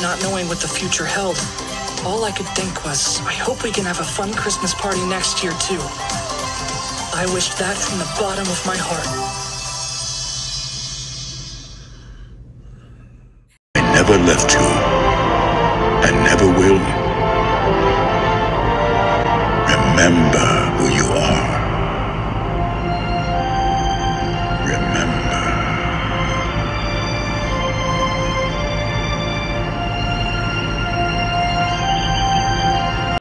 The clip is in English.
not knowing what the future held. All I could think was, I hope we can have a fun Christmas party next year, too. I wished that from the bottom of my heart. I never left you, and never will. Remember.